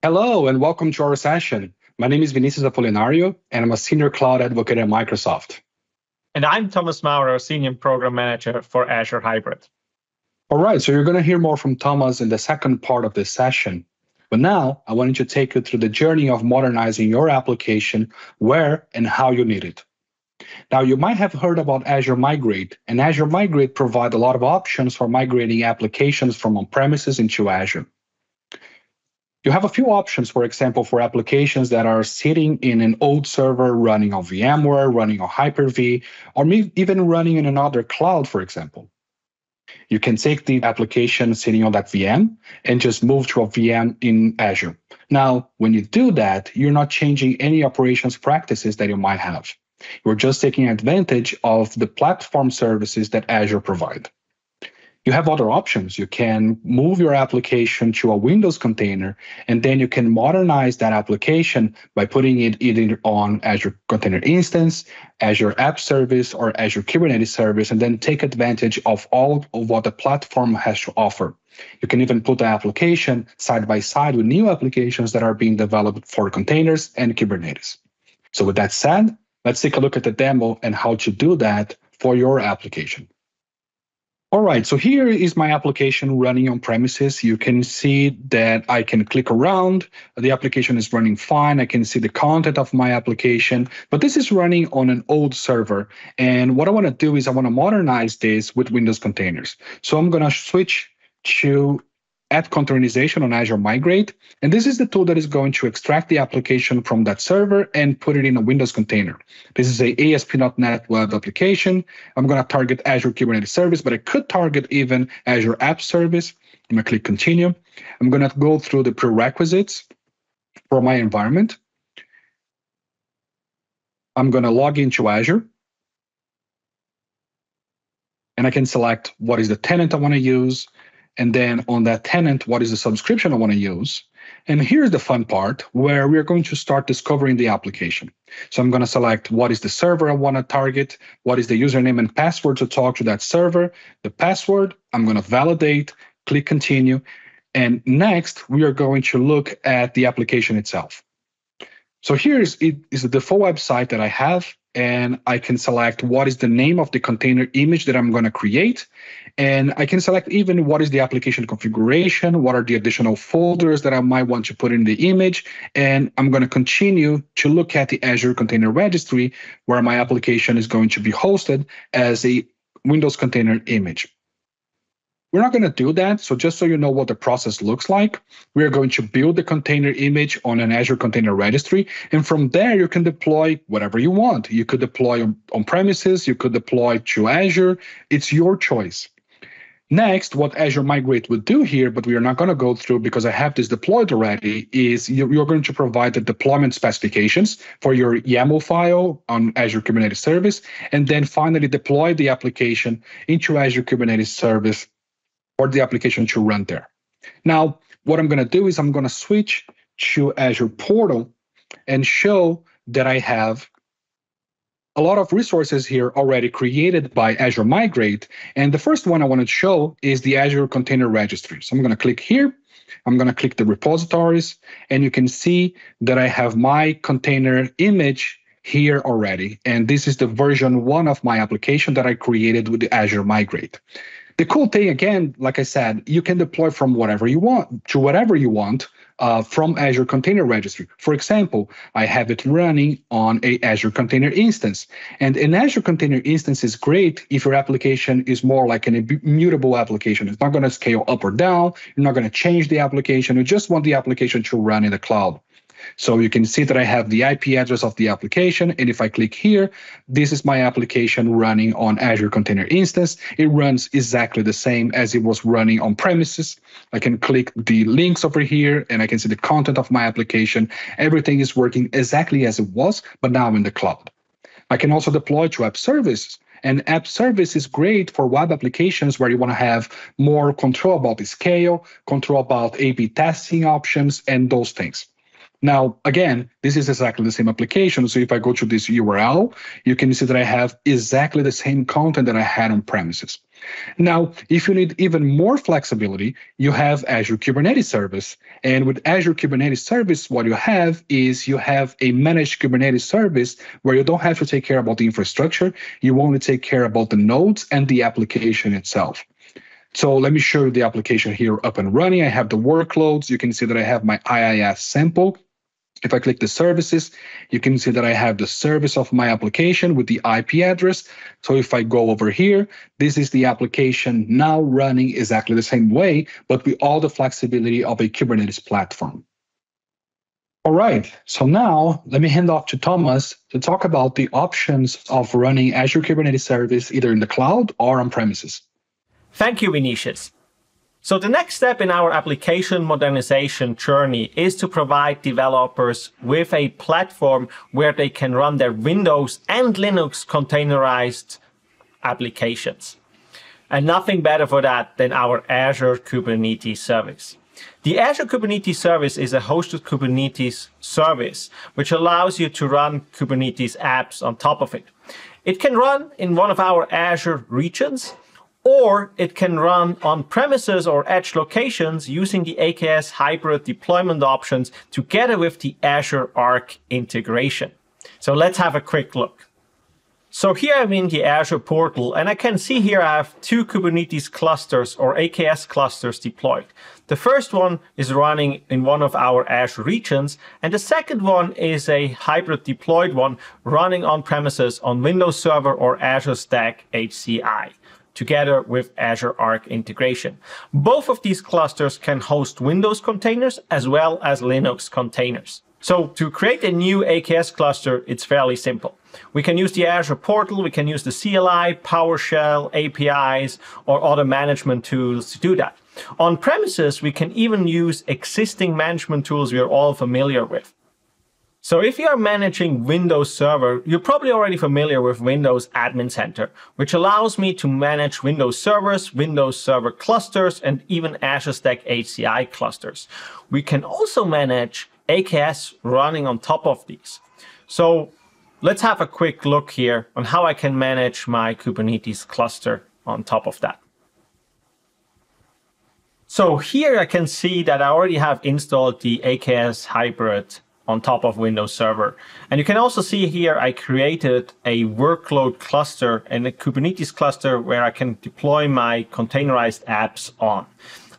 Hello, and welcome to our session. My name is Vinicius Apolinario, and I'm a Senior Cloud Advocate at Microsoft. And I'm Thomas Maurer, Senior Program Manager for Azure Hybrid. All right, so you're going to hear more from Thomas in the second part of this session. But now I wanted to take you through the journey of modernizing your application, where and how you need it. Now, you might have heard about Azure Migrate, and Azure Migrate provides a lot of options for migrating applications from on-premises into Azure. You have a few options, for example, for applications that are sitting in an old server running on VMware, running on Hyper-V, or even running in another cloud, for example. You can take the application sitting on that VM and just move to a VM in Azure. Now, when you do that, you're not changing any operations practices that you might have. You're just taking advantage of the platform services that Azure provide you have other options. You can move your application to a Windows container, and then you can modernize that application by putting it either on Azure Container Instance, Azure App Service, or Azure Kubernetes Service, and then take advantage of all of what the platform has to offer. You can even put the application side by side with new applications that are being developed for containers and Kubernetes. So with that said, let's take a look at the demo and how to do that for your application. All right, so here is my application running on premises. You can see that I can click around. The application is running fine. I can see the content of my application, but this is running on an old server. And what I want to do is I want to modernize this with Windows containers. So I'm going to switch to add containerization on Azure Migrate. And this is the tool that is going to extract the application from that server and put it in a Windows container. This is a ASP.NET web application. I'm going to target Azure Kubernetes Service, but I could target even Azure App Service. I'm going to click Continue. I'm going to go through the prerequisites for my environment. I'm going to log into Azure. And I can select what is the tenant I want to use, and then on that tenant, what is the subscription I want to use? And here's the fun part where we're going to start discovering the application. So I'm going to select what is the server I want to target, what is the username and password to talk to that server, the password, I'm going to validate, click continue. And next, we are going to look at the application itself. So here is, it is the default website that I have and I can select what is the name of the container image that I'm going to create. And I can select even what is the application configuration, what are the additional folders that I might want to put in the image. And I'm going to continue to look at the Azure Container Registry where my application is going to be hosted as a Windows container image. We're not going to do that. So just so you know what the process looks like, we're going to build the container image on an Azure Container Registry. And from there, you can deploy whatever you want. You could deploy on premises, you could deploy to Azure. It's your choice. Next, what Azure Migrate would do here, but we are not going to go through because I have this deployed already, is you're going to provide the deployment specifications for your YAML file on Azure Kubernetes Service, and then finally deploy the application into Azure Kubernetes Service for the application to run there. Now, what I'm going to do is I'm going to switch to Azure Portal and show that I have a lot of resources here already created by Azure Migrate. And the first one I want to show is the Azure Container Registry. So I'm going to click here. I'm going to click the repositories, and you can see that I have my container image here already. And this is the version one of my application that I created with Azure Migrate. The cool thing, again, like I said, you can deploy from whatever you want to whatever you want uh, from Azure Container Registry. For example, I have it running on a Azure Container instance. And an Azure Container instance is great if your application is more like an immutable application. It's not going to scale up or down. You're not going to change the application. You just want the application to run in the cloud. So you can see that I have the IP address of the application. And if I click here, this is my application running on Azure Container Instance. It runs exactly the same as it was running on premises. I can click the links over here and I can see the content of my application. Everything is working exactly as it was, but now in the cloud. I can also deploy to app services. And app service is great for web applications where you want to have more control about the scale, control about A-B testing options, and those things. Now, again, this is exactly the same application. So if I go to this URL, you can see that I have exactly the same content that I had on premises. Now, if you need even more flexibility, you have Azure Kubernetes Service. And with Azure Kubernetes Service, what you have is you have a managed Kubernetes service where you don't have to take care about the infrastructure. You only take care about the nodes and the application itself. So let me show you the application here up and running. I have the workloads. You can see that I have my IIS sample. If I click the services, you can see that I have the service of my application with the IP address. So if I go over here, this is the application now running exactly the same way, but with all the flexibility of a Kubernetes platform. All right, so now let me hand off to Thomas to talk about the options of running Azure Kubernetes Service either in the cloud or on premises. Thank you, Vinicius. So the next step in our application modernization journey is to provide developers with a platform where they can run their Windows and Linux containerized applications. And nothing better for that than our Azure Kubernetes service. The Azure Kubernetes service is a hosted Kubernetes service, which allows you to run Kubernetes apps on top of it. It can run in one of our Azure regions, or it can run on premises or edge locations using the AKS hybrid deployment options together with the Azure Arc integration. So let's have a quick look. So here I'm in the Azure portal and I can see here I have two Kubernetes clusters or AKS clusters deployed. The first one is running in one of our Azure regions and the second one is a hybrid deployed one running on premises on Windows Server or Azure Stack HCI together with Azure Arc integration. Both of these clusters can host Windows containers as well as Linux containers. So to create a new AKS cluster, it's fairly simple. We can use the Azure portal, we can use the CLI, PowerShell, APIs, or other management tools to do that. On premises, we can even use existing management tools we are all familiar with. So if you are managing Windows Server, you're probably already familiar with Windows Admin Center, which allows me to manage Windows servers, Windows Server clusters, and even Azure Stack HCI clusters. We can also manage AKS running on top of these. So let's have a quick look here on how I can manage my Kubernetes cluster on top of that. So here I can see that I already have installed the AKS hybrid on top of Windows Server. And you can also see here, I created a workload cluster and a Kubernetes cluster where I can deploy my containerized apps on.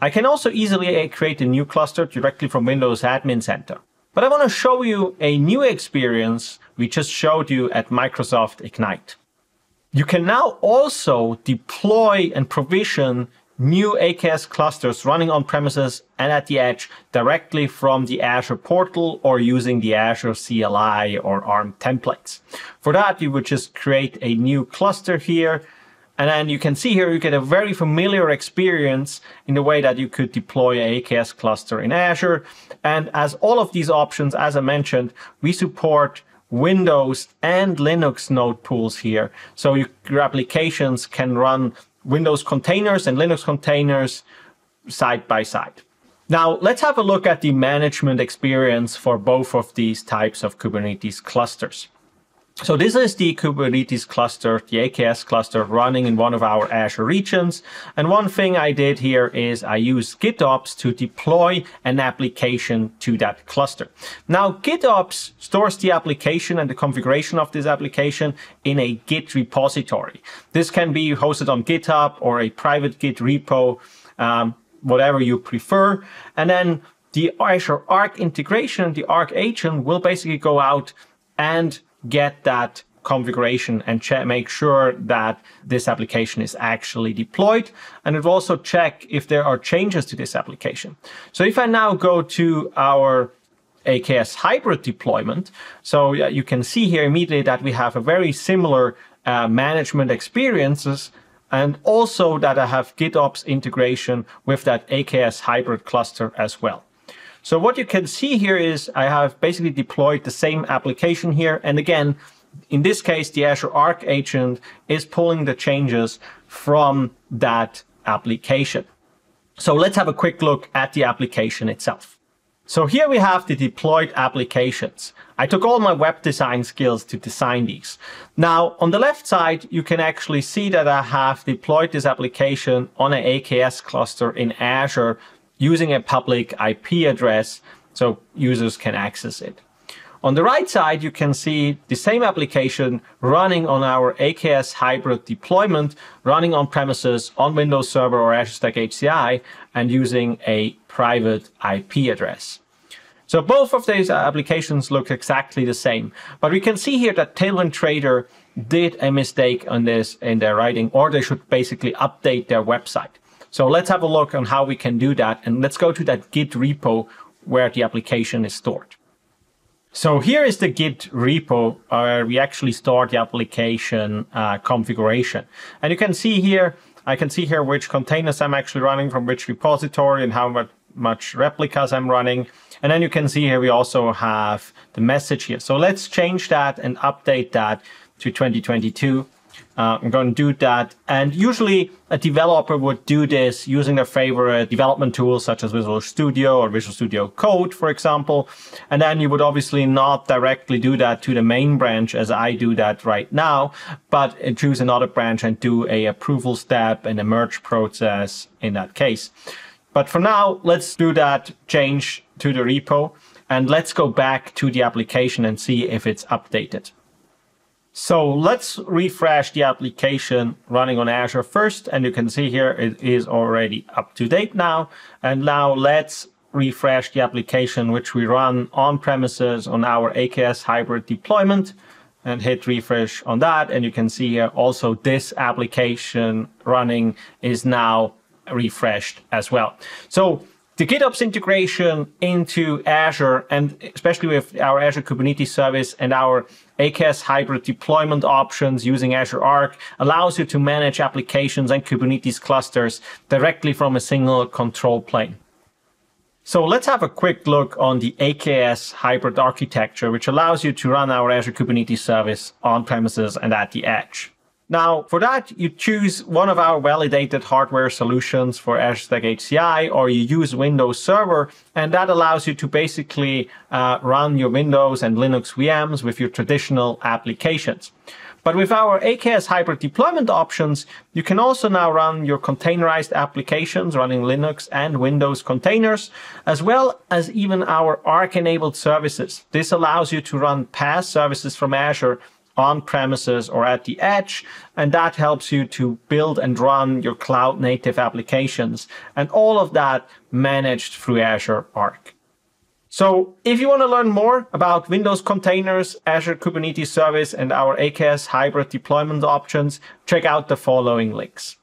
I can also easily uh, create a new cluster directly from Windows Admin Center. But I want to show you a new experience we just showed you at Microsoft Ignite. You can now also deploy and provision new AKS clusters running on premises and at the edge directly from the Azure portal or using the Azure CLI or ARM templates. For that, you would just create a new cluster here. And then you can see here, you get a very familiar experience in the way that you could deploy a AKS cluster in Azure. And as all of these options, as I mentioned, we support Windows and Linux node pools here. So your applications can run Windows containers and Linux containers side by side. Now, let's have a look at the management experience for both of these types of Kubernetes clusters. So this is the Kubernetes cluster, the AKS cluster running in one of our Azure regions. And one thing I did here is I used GitOps to deploy an application to that cluster. Now GitOps stores the application and the configuration of this application in a Git repository. This can be hosted on GitHub or a private Git repo, um, whatever you prefer. And then the Azure Arc integration, the Arc agent will basically go out and get that configuration and check, make sure that this application is actually deployed. And it will also check if there are changes to this application. So if I now go to our AKS hybrid deployment, so you can see here immediately that we have a very similar uh, management experiences and also that I have GitOps integration with that AKS hybrid cluster as well. So what you can see here is I have basically deployed the same application here. And again, in this case, the Azure Arc agent is pulling the changes from that application. So let's have a quick look at the application itself. So here we have the deployed applications. I took all my web design skills to design these. Now, on the left side, you can actually see that I have deployed this application on an AKS cluster in Azure using a public IP address so users can access it. On the right side, you can see the same application running on our AKS hybrid deployment, running on premises on Windows Server or Azure Stack HCI, and using a private IP address. So both of these applications look exactly the same, but we can see here that Tailwind Trader did a mistake on this in their writing, or they should basically update their website. So let's have a look on how we can do that, and let's go to that Git repo where the application is stored. So here is the Git repo where we actually store the application uh, configuration. And you can see here, I can see here which containers I'm actually running from which repository and how much, much replicas I'm running. And then you can see here we also have the message here. So let's change that and update that to 2022. Uh, I'm going to do that. And usually a developer would do this using their favorite development tools such as Visual Studio or Visual Studio Code, for example. And then you would obviously not directly do that to the main branch as I do that right now, but choose another branch and do a approval step and a merge process in that case. But for now, let's do that change to the repo and let's go back to the application and see if it's updated. So let's refresh the application running on Azure first. And you can see here it is already up to date now. And now let's refresh the application which we run on premises on our AKS hybrid deployment and hit refresh on that. And you can see here also this application running is now refreshed as well. So the GitOps integration into Azure, and especially with our Azure Kubernetes service and our AKS hybrid deployment options using Azure Arc, allows you to manage applications and Kubernetes clusters directly from a single control plane. So let's have a quick look on the AKS hybrid architecture, which allows you to run our Azure Kubernetes service on premises and at the edge. Now, for that, you choose one of our validated hardware solutions for Azure Stack HCI, or you use Windows Server, and that allows you to basically uh, run your Windows and Linux VMs with your traditional applications. But with our AKS hybrid deployment options, you can also now run your containerized applications running Linux and Windows containers, as well as even our Arc-enabled services. This allows you to run PaaS services from Azure on premises or at the edge. And that helps you to build and run your cloud native applications and all of that managed through Azure Arc. So if you want to learn more about Windows containers, Azure Kubernetes Service, and our AKS hybrid deployment options, check out the following links.